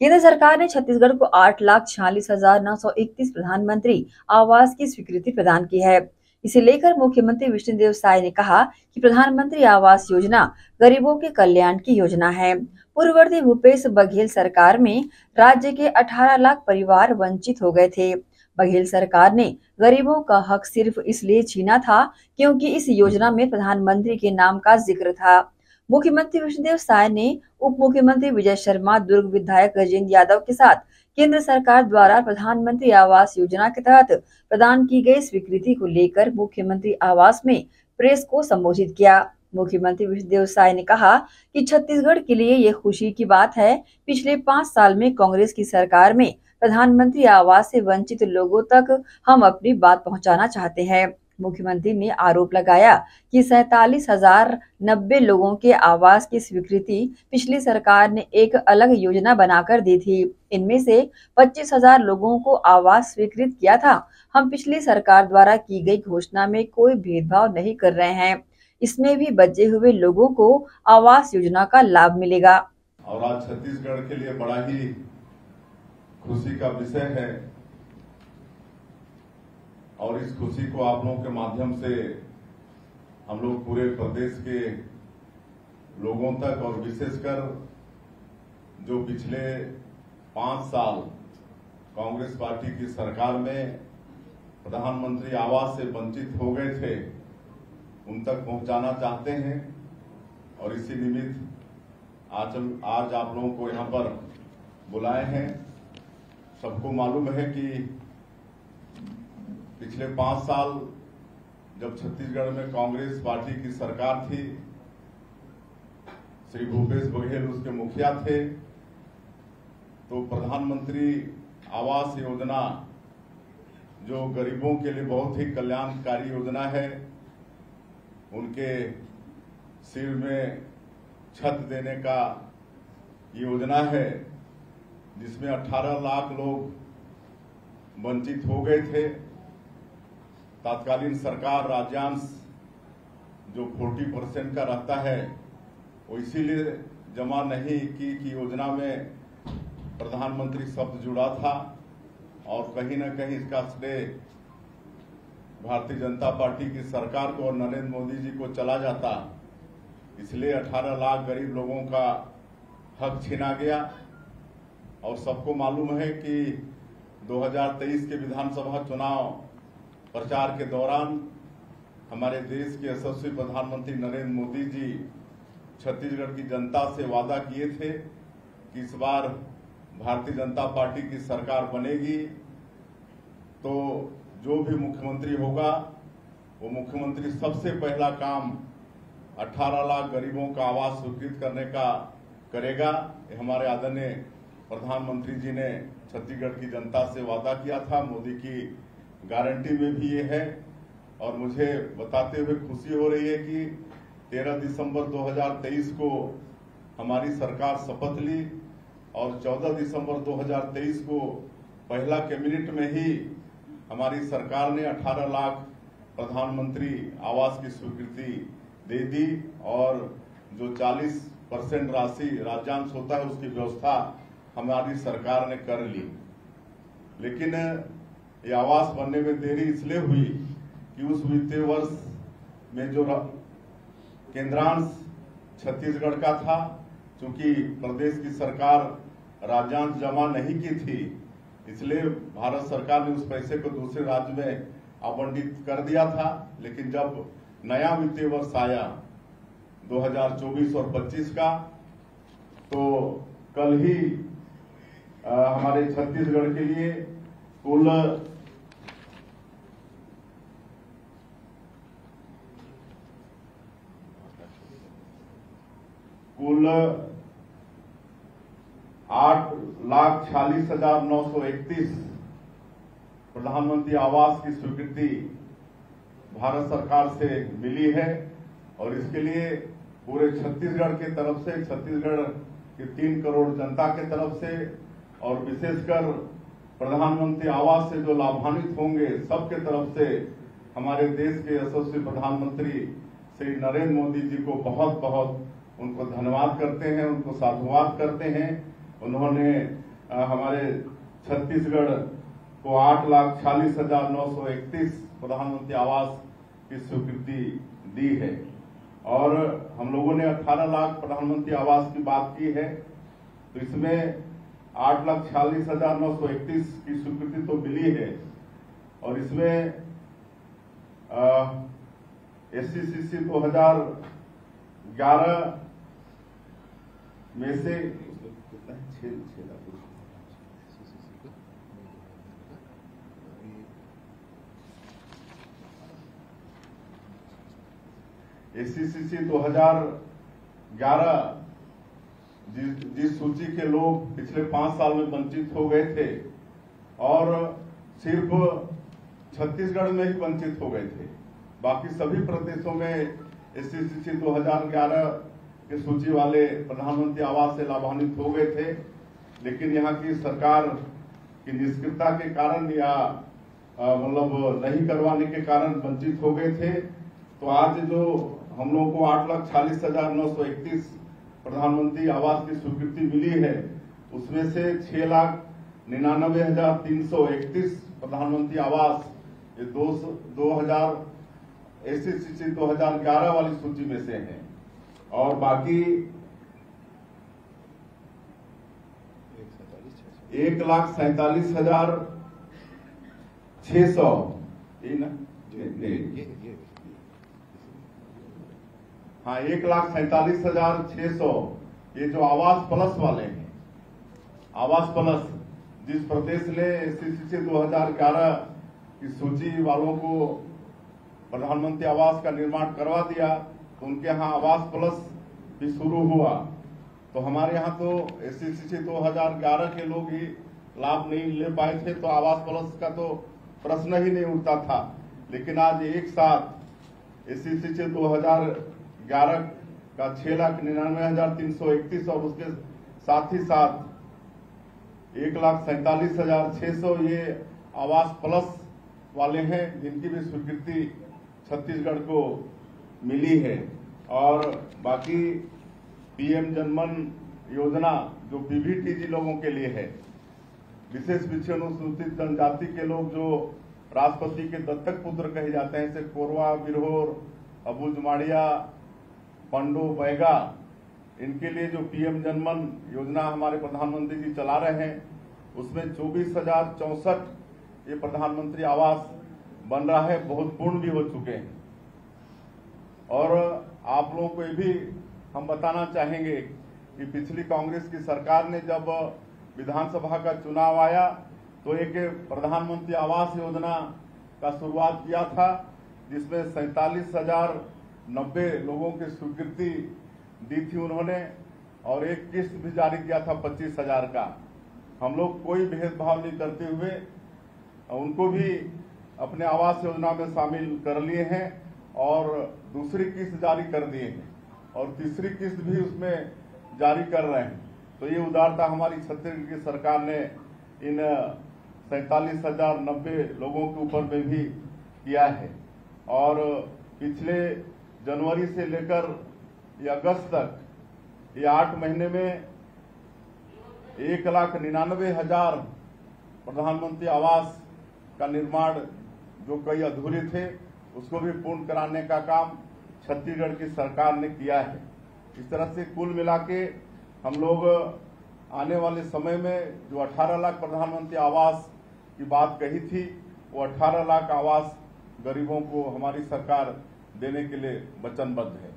केंद्र सरकार ने छत्तीसगढ़ को आठ लाख छियालीस हज़ार नौ सौ इकतीस प्रधानमंत्री आवास की स्वीकृति प्रदान की है। इसे लेकर मुख्यमंत्री विष्णुदेव साय ने कहा कि प्रधानमंत्री आवास योजना गरीबों के कल्याण की योजना है। पूर्ववर्ती भूपेश बघेल सरकार में राज्य के 18 लाख परिवार वंचित हो गए थे। बघेल सरकार ने गरीबों का हक सिर्फ़ इसलिए छीना था क्योंकि इस योजना में प्रधानमंत्री के नाम का ज़िक्र था। मुख्यमंत्री विष्णुदेव साय ने उप मुख्यमंत्री विजय शर्मा, दुर्ग विधायक गजेंद्र यादव के साथ केंद्र सरकार द्वारा प्रधानमंत्री आवास योजना के तहत प्रदान की गई स्वीकृति को लेकर मुख्यमंत्री आवास में प्रेस को संबोधित किया। मुख्यमंत्री विष्णुदेव साय ने कहा कि छत्तीसगढ़ के लिए ये खुशी की बात है। पिछले पाँच साल में कांग्रेस की सरकार में प्रधानमंत्री आवास से वंचित लोगों तक हम अपनी बात पहुंचाना चाहते हैं। मुख्यमंत्री ने आरोप लगाया कि सैतालीस हज़ार नब्बे लोगों के आवास की स्वीकृति पिछली सरकार ने एक अलग योजना बनाकर दी थी। इनमें से पच्चीस हज़ार लोगों को आवास स्वीकृत किया था। हम पिछली सरकार द्वारा की गई घोषणा में कोई भेदभाव नहीं कर रहे हैं। इसमें भी बचे हुए लोगों को आवास योजना का लाभ मिलेगा। और आज छत्तीसगढ़ के लिए बड़ा ही खुशी का विषय है और इस खुशी को आप लोगों के माध्यम से हम लोग पूरे प्रदेश के लोगों तक और विशेषकर जो पिछले पाँच साल कांग्रेस पार्टी की सरकार में प्रधानमंत्री आवास से वंचित हो गए थे, उन तक पहुंचाना चाहते हैं। और इसी निमित्त आज आज आप लोगों को यहाँ पर बुलाए हैं। सबको मालूम है कि पिछले पाँच साल जब छत्तीसगढ़ में कांग्रेस पार्टी की सरकार थी, श्री भूपेश बघेल उसके मुखिया थे तो प्रधानमंत्री आवास योजना जो गरीबों के लिए बहुत ही कल्याणकारी योजना है, उनके सिर में छत देने का योजना है, जिसमें 18 लाख लोग वंचित हो गए थे। तत्कालीन सरकार राज्यांश जो 40 परसेंट का रहता है, वो इसीलिए जमा नहीं की कि योजना में प्रधानमंत्री शब्द जुड़ा था और कहीं ना कहीं इसका श्रेय भारतीय जनता पार्टी की सरकार को और नरेंद्र मोदी जी को चला जाता। इसलिए 18 लाख गरीब लोगों का हक छीना गया और सबको मालूम है कि 2023 के विधानसभा चुनाव प्रचार के दौरान हमारे देश के यशस्वी प्रधानमंत्री नरेंद्र मोदी जी छत्तीसगढ़ की जनता से वादा किए थे कि इस बार भारतीय जनता पार्टी की सरकार बनेगी। तो जो भी मुख्यमंत्री होगा, वो मुख्यमंत्री सबसे पहला काम 18 लाख गरीबों का आवास स्वीकृत करने का करेगा। हमारे आदरणीय प्रधानमंत्री जी ने छत्तीसगढ़ की जनता से वादा किया था। मोदी की गारंटी में भी ये है और मुझे बताते हुए खुशी हो रही है कि 13 दिसंबर 2023 को हमारी सरकार शपथ ली और 14 दिसंबर 2023 को पहला कैबिनेट में ही हमारी सरकार ने 18 लाख प्रधानमंत्री आवास की स्वीकृति दे दी और जो 40 परसेंट राशि राज्यांश होता है उसकी व्यवस्था हमारी सरकार ने कर ली। लेकिन ये आवास बनने में देरी इसलिए हुई कि उस वित्तीय वर्ष में जो केंद्रांश छत्तीसगढ़ का था क्योंकि प्रदेश की सरकार राज्यांश जमा नहीं की थी इसलिए भारत सरकार ने उस पैसे को दूसरे राज्य में आवंटित कर दिया था। लेकिन जब नया वित्तीय वर्ष आया 2024 और 25 का तो कल ही आ, हमारे छत्तीसगढ़ के लिए कुल कुल आठ लाख छियालीस हज़ार नौ सौ इकतीस प्रधानमंत्री आवास की स्वीकृति भारत सरकार से मिली है और इसके लिए पूरे छत्तीसगढ़ की तरफ़ से, छत्तीसगढ़ की तीन करोड़ जनता के तरफ़ से और विशेषकर प्रधानमंत्री आवास से जो लाभान्वित होंगे, सबके तरफ़ से हमारे देश के यशस्वी प्रधानमंत्री श्री नरेंद्र मोदी जी को बहुत बहुत उनको धन्यवाद करते हैं, उनको साधुवाद करते हैं। उन्होंने हमारे छत्तीसगढ़ को आठ लाख छियालीस हज़ार नौ सौ इकतीस प्रधानमंत्री आवास की स्वीकृति दी है। और हम लोगों ने 18 लाख प्रधानमंत्री आवास की बात की है। तो इसमें आठ लाख छियालीस हज़ार नौ सौ इकतीस की स्वीकृति तो मिली है। और इसमें एस सी सी सी दो हज़ार ग्यारह में से कितना? छह एससीसीसी 2011 जिस जिस सूची के लोग पिछले पाँच साल में वंचित हो गए थे और सिर्फ़ छत्तीसगढ़ में ही वंचित हो गए थे बाकी सभी प्रदेशों में एससीसीसी 2011 के सूची वाले प्रधानमंत्री आवास से लाभान्वित हो गए थे, लेकिन यहाँ की सरकार की निष्क्रियता के कारण या मतलब नहीं करवाने के कारण वंचित हो गए थे। तो आज जो हम लोगों को आठ लाख चालीस हज़ार नौ सौ इकतीस प्रधानमंत्री आवास की स्वीकृति मिली है, उसमें से छह लाख निन्यानबे हज़ार तीन सौ इकतीस प्रधानमंत्री आवास, ये दो दो हज़ार एस सी दो हज़ार ग्यारह वाली सूची में से हैं। और बाकी एक लाख सैतालीस हज़ार छह सौ। हाँ एक लाख सैतालीस हज़ार छह सौ। ये जो आवास प्लस वाले हैं आवास प्लस जिस प्रदेश ने एससीसी से 2011 की सूची वालों को प्रधानमंत्री आवास का निर्माण करवा दिया उनके यहाँ आवास प्लस भी शुरू हुआ। तो हमारे यहाँ तो एससीसी से 2011 के लोग ही लाभ नहीं ले पाए थे तो आवास प्लस का तो प्रश्न ही नहीं उठता था। लेकिन आज एक साथ एससीसी से 2011 का छह लाख निन्यानवे हज़ार तीन सौ इकतीस और उसके साथ ही साथ एक लाख सैतालीस हज़ार छह सौ ये आवास प्लस वाले हैं, जिनकी भी स्वीकृति छत्तीसगढ़ को मिली है। और बाकी पीएम जनमन योजना जो पीवीटीजी लोगों के लिए है, विशेष पिछड़े अनुसूचित जनजाति के लोग जो राष्ट्रपति के दत्तक पुत्र कहे जाते हैं, जैसे कोरवा, बिरहोर अबुजमाड़िया पंडो, बैगा, इनके लिए जो पीएम जनमन योजना हमारे प्रधानमंत्री जी चला रहे हैं, उसमें चौबीस हज़ार चौसठ ये प्रधानमंत्री आवास बन रहा है, बहुत पूर्ण भी हो चुके हैं। और आप लोगों को ये भी हम बताना चाहेंगे कि पिछली कांग्रेस की सरकार ने जब विधानसभा का चुनाव आया तो एक प्रधानमंत्री आवास योजना का शुरुआत किया था, जिसमें सैतालीस हज़ार नब्बे लोगों की स्वीकृति दी थी उन्होंने, और एक किस्त भी जारी किया था पच्चीस हज़ार का। हम लोग कोई भेदभाव नहीं करते हुए उनको भी अपने आवास योजना में शामिल कर लिए हैं। और दूसरी किस्त जारी कर दिए हैं और तीसरी किस्त भी उसमें जारी कर रहे हैं। तो ये उदारता हमारी छत्तीसगढ़ की सरकार ने इन सैतालीस हज़ार नब्बे लोगों के ऊपर में भी किया है। और पिछले जनवरी से लेकर अगस्त तक ये आठ महीने में एक लाख निन्यानवे हज़ार प्रधानमंत्री आवास का निर्माण जो कई अधूरे थे उसको भी पूर्ण कराने का काम छत्तीसगढ़ की सरकार ने किया है। इस तरह से कुल मिला के हम लोग आने वाले समय में जो 18 लाख प्रधानमंत्री आवास की बात कही थी, वो 18 लाख आवास गरीबों को हमारी सरकार देने के लिए वचनबद्ध है।